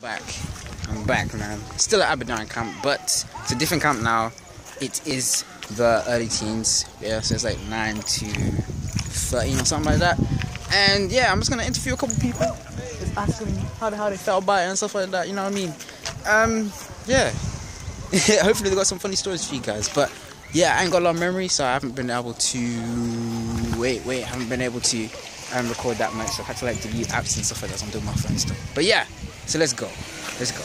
Back. I'm back, man. Still at Aberdown camp, but it's a different camp now. It is the early teens. Yeah, so it's like 9 to 13 or something like that. And yeah, I'm just gonna interview a couple people. Just ask them how, how they felt about it and stuff like that, you know what I mean? Um, yeah. Hopefully they got some funny stories for you guys. But yeah, I ain't got a lot of memory, so I haven't been able to wait, wait, I haven't been able to um, record that much. So I've had to like delete apps and stuff like that. So I'm doing my phone stuff. But yeah, so let's go. Let's go.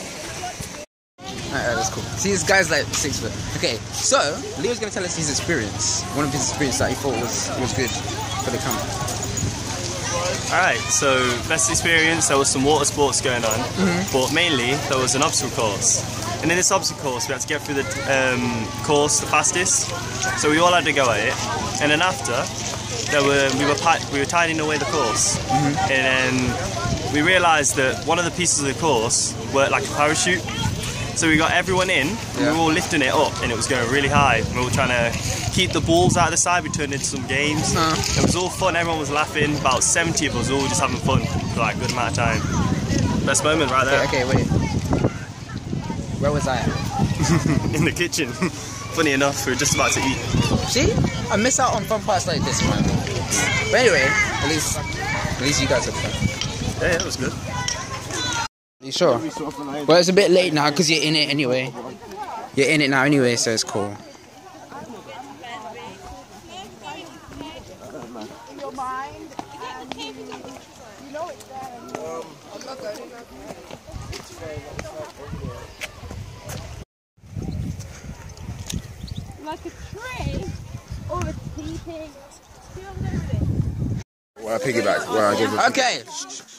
Alright, that's cool. See, this guy's like six foot. Okay, so Leo's gonna tell us his experience. One of his experiences that he thought was was good for the camp. Alright, so best experience, there was some water sports going on, but mainly there was an obstacle course. And in this obstacle course, we had to get through the um, course the fastest, so we all had to go at it. And then after, there were we were we were tidying away the course, and then we realised that one of the pieces of the course worked like a parachute. So we got everyone in, and we were all lifting it up, and it was going really high. We were all trying to keep the balls out of the side. We turned into some games. Uh. It was all fun. Everyone was laughing. About 70 of us all just having fun for like a good amount of time. Best moment right there Okay, okay, wait. Where was I? at? in the kitchen. Funny enough, we were just about to eat. See, I miss out on fun parts like this, man. But anyway, at least, at least you guys are fun. Yeah, yeah, it was good. You sure? Well, it's a bit late now because you're in it anyway. You're in it now anyway, so it's cool. like a tree or a peeping. See what Well, I piggyback. Well, I give it. Okay.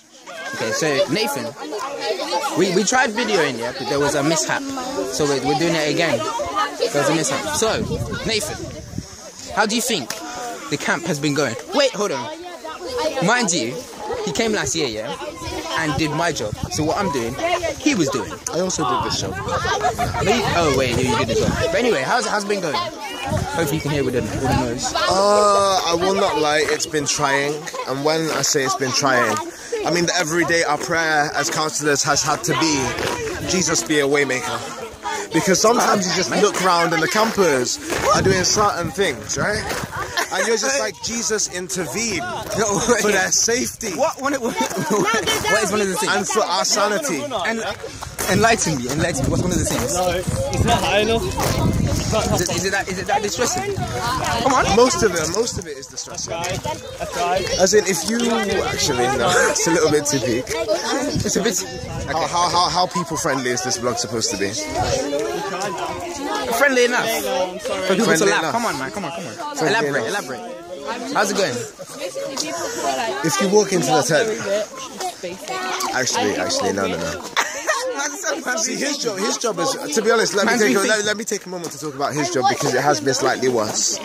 Okay, so Nathan, we, we tried videoing yeah, but there was a mishap. So we're, we're doing it again. There was a mishap. So, Nathan, how do you think the camp has been going? Wait, hold on. Mind you, he came last year, yeah, and did my job. So what I'm doing, he was doing. I also did this show. Me? Oh wait, you did as well. But anyway, how's how's it been going? Hopefully you can hear with the, with the noise. Uh, I will not lie, it's been trying. And when I say it's been trying, I mean that every day our prayer as counselors has had to be, Jesus be a waymaker. Because sometimes you just look around and the campers are doing certain things, right? And you're just like, Jesus intervene for their safety What one? What, what is one of the things? and for our sanity. And enlighten me, enlighten me. What's one of the things? It's not high enough. Is it, is it that is it that distressing? Come on. Most of it, most of it is distressing. As in, if you actually, no, it's a little bit too big. It's a bit How, how, how, how people friendly is this vlog supposed to be? friendly enough for people to Friendly laugh. enough. Come on, man. Come on, come on. Friendly elaborate, enough. elaborate. How's it going? If you walk into the tent, actually, actually, no, no, no. See, his job, his job is, to be honest, let me take, a, let, let me take a moment to talk about his job because it has been slightly worse.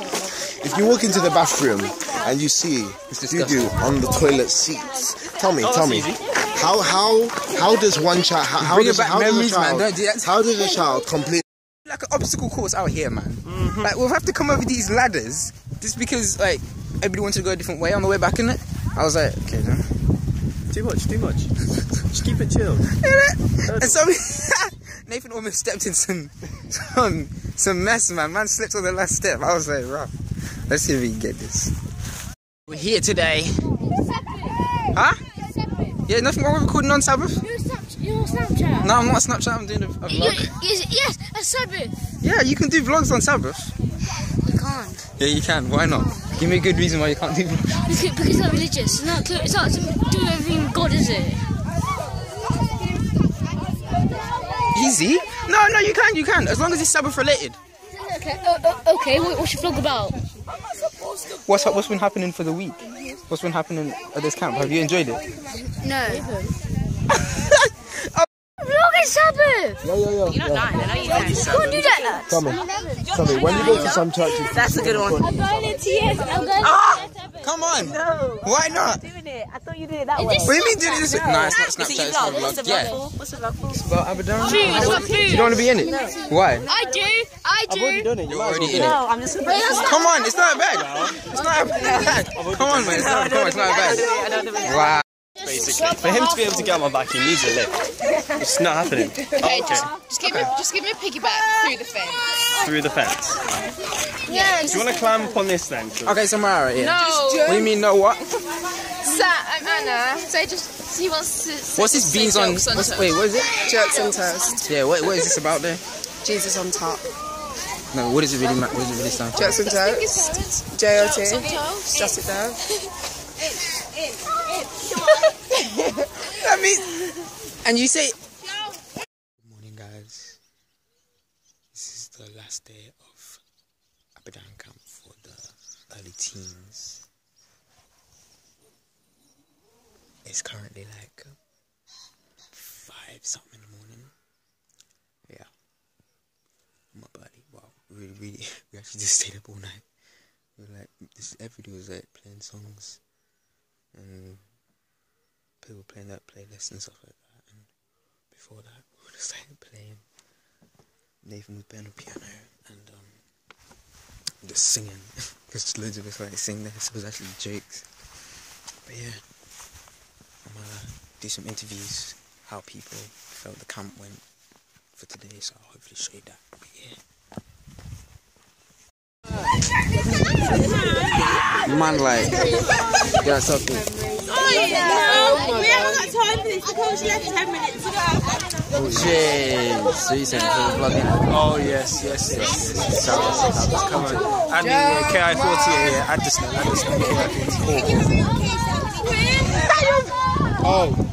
If you walk into the bathroom and you see doo-doo on the toilet seats, tell me, tell me, how how how does one child, how, how does, how does a child, Don't do that. how does a child complete? Like an obstacle course out here, man. Like we'll have to come over these ladders just because like everybody wanted to go a different way on the way back in it. I was like, okay, then. Too much, too much. Just keep it chilled. And so Nathan almost stepped in some some some mess, man. Man slipped on the last step. I was like, right, let's see if we can get this. We're here today. Huh? Yeah, nothing wrong with recording on Sabbath. You're Snapchat. On Snapchat. No, I'm not Snapchat. I'm doing a, a vlog. yes, yes, a Sabbath. Yeah, you can do vlogs on Sabbath. You can't. Yeah, you can. Why not? Give me a good reason why you can't do vlogs. Because, because it's not religious. It's not, cl- it's not to do everything with God, is it? Easy? No, no, you can. You can. As long as it's Sabbath related. Okay, uh, uh, okay. What, what's your vlog about? What's what's been happening for the week? What's been happening at this camp? Have you enjoyed it? No. Vlog is Sabbath. Yeah, yeah, yeah. You're not dying, I know you're dying. You can't do that, lads. Tell me, tell me, when you go to some churches, That's a good one. I'm going to yes. I'm going Ah! Come on. No. Why not? Doing it. I thought you did it that way. What do you mean doing this? No, it's not Snapchat. It's not vlog? What's the vlog. vlog Yeah. for? What's the vlog for? Well, Abadan. Food, it's for food. You don't want to be in it? Why? I do. I do. You're already in it. No, I'm just. Come on, it's not bad. It's not bad. Come on, man. It's not, come on, it's not bad. I don't do it. Wow. Basically. For him to be able to get on my back, he needs a lift. It's not happening. Okay, Oh, okay. just, just give me just give me a piggyback through the fence. Through the fence. Yeah. Do you want to climb up on this then? Okay, so Mara, yeah. No, What do you mean, no what? Sa- um, Anna. So just he wants to. say- What's this beans on? jokes What's, toast. wait, what is it? Jerks and toast. Yeah, what, what is this about there? Jesus on top. No, what does it really ma- What does it really stand for? Jerks and toast. It's J-O-T. jokes on toast. Just it down. I mean, and you say. Good morning, guys. This is the last day of Abadan camp for the early teens. It's currently like five something in the morning. Yeah. My buddy, wow, really, really, we actually just stayed up all night. We were like, this every day was like playing songs and people playing that playlist and stuff like that. And before that, we were just like playing. Nathan was playing the piano and um, just singing because loads of us like sing there. So it was actually jokes. But yeah, I'm gonna do some interviews how people felt the camp went for today. So I'll hopefully show you that. But yeah. Man, like, yeah, something. Oh, yeah. We haven't got time for this. The coach left 10 minutes ago. Oh shit! So you said for the vlogging? Oh yes, yes, yes. yes. Shout out, shout out. Come on. And the uh, KI40 here, add this now, add this now, KI40. Oh,